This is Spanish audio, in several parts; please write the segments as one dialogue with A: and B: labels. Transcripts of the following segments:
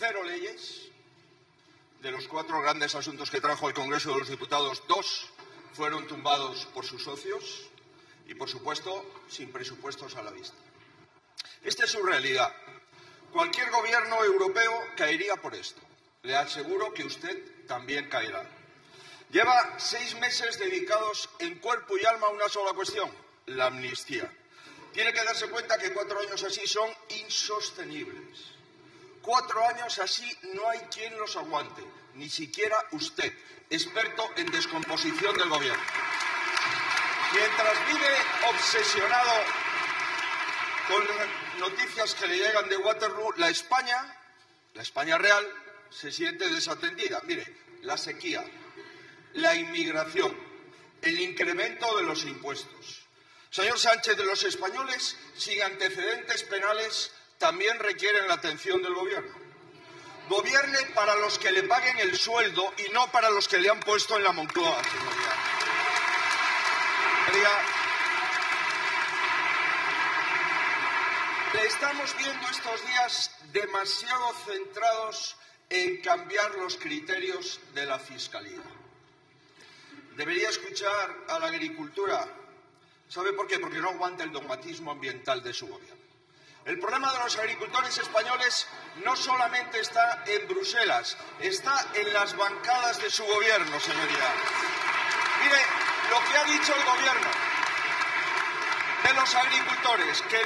A: cero leyes. De los cuatro grandes asuntos que trajo el Congreso de los Diputados, dos fueron tumbados por sus socios y, por supuesto, sin presupuestos a la vista. Esta es su realidad. Cualquier gobierno europeo caería por esto. Le aseguro que usted también caerá. Lleva seis meses dedicados en cuerpo y alma a una sola cuestión, la amnistía. Tiene que darse cuenta que cuatro años así son insostenibles. Cuatro años así no hay quien los aguante, ni siquiera usted, experto en descomposición del gobierno. Mientras vive obsesionado con las noticias que le llegan de Waterloo, la España, la España real, se siente desatendida. Mire, la sequía, la inmigración, el incremento de los impuestos. Señor Sánchez, de los españoles sin antecedentes penales también requieren la atención del Gobierno. Gobierne para los que le paguen el sueldo y no para los que le han puesto en la Moncloa, señoría. Le estamos viendo estos días demasiado centrados en cambiar los criterios de la Fiscalía. Debería escuchar a la agricultura. ¿Sabe por qué? Porque no aguanta el dogmatismo ambiental de su gobierno. El problema de los agricultores españoles no solamente está en Bruselas, está en las bancadas de su gobierno, señoría. Mire, lo que ha dicho el gobierno de los agricultores, que,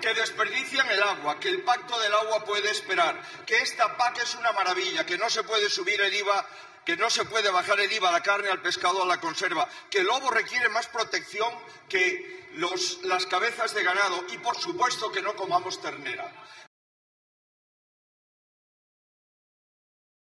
A: que desperdician el agua, que el pacto del agua puede esperar, que esta PAC es una maravilla, que no se puede subir el IVA que no se puede bajar el IVA a la carne, al pescado, a la conserva, que el lobo requiere más protección que las cabezas de ganado y, por supuesto, que no comamos ternera.